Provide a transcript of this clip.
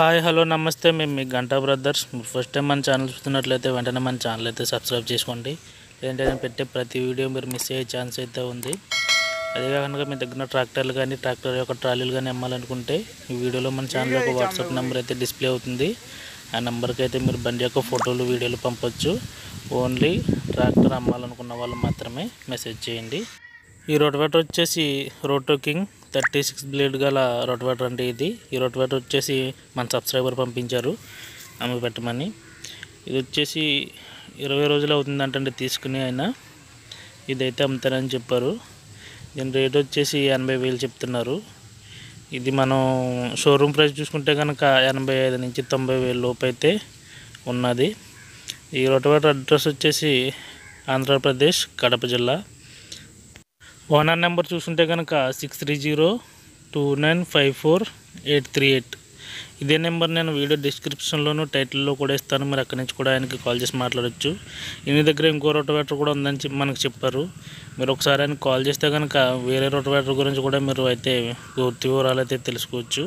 Hi hello నమస్తే. మేము మీ గంటా బ్రదర్స్. ఫస్ట్ టైం మన ఛానల్ చూస్తున్నట్లయితే వెంటనే మన ఛానల్ అయితే సబ్స్క్రైబ్ చేసుకోండి. ఏంటంటే నేను పెట్టే ప్రతి వీడియో మీరు మిస్ అయ్యే ఛాన్స్ అయితే ఉంది. అదే కాకుండా మీ దగ్గర ట్రాక్టర్లు కానీ ట్రాక్టర్ యొక్క ట్రాలీలు కానీ అమ్మాలనుకుంటే ఈ వీడియోలో మన ఛానల్ యొక్క వాట్సాప్ నెంబర్ అయితే డిస్ప్లే అవుతుంది. ఆ నెంబర్కి అయితే మీరు బండి యొక్క ఫోటోలు వీడియోలు పంపొచ్చు. ఓన్లీ ట్రాక్టర్ అమ్మాలనుకున్న వాళ్ళు మాత్రమే మెసేజ్ చేయండి. ఈ రోటవేటర్ వచ్చేసి Roto King thirty six blade గల రోటవేటర్ అంటే ఇది. ఈ రోటవేటర్ వచ్చేసి మన సబ్స్క్రైబర్ పంపించారు. ఆమె పెట్టమని. ఇది వచ్చేసి ఇరవై రోజులు అవుతుందంటే తీసుకుని ఆయన. ఇదైతే అమ్ముతారని చెప్పారు. దీని రేట్ వచ్చేసి ఎనభై వేలు చెప్తున్నారు. ఇది మనం షోరూమ్ ప్రైస్ చూసుకుంటే కనుక ఎనభై ఐదు నుంచి తొంభై వేల లోపు అయితే ఉన్నది. ఈ రోటవేటర్ అడ్రస్ వచ్చేసి ఆంధ్రప్రదేశ్ కడప జిల్లా. ఓనర్ నెంబర్ చూసుంటే కనుక six three zero two nine five four eight three eight. ఇదే నెంబర్ నేను వీడియో డిస్క్రిప్షన్లోను టైటిల్లో కూడా ఇస్తాను. మీరు అక్కడి నుంచి కూడా ఆయనకి కాల్ చేసి మాట్లాడవచ్చు ఇన్ని దగ్గర ఇంకో రోటవేటర్ కూడా ఉందని చెప్పి మనకు చెప్పారు. మీరు ఒకసారి ఆయన కాల్ చేస్తే కనుక వేరే రోటవేటర్ గురించి కూడా మీరు అయితే పూర్తి వివరాలు అయితే తెలుసుకోవచ్చు.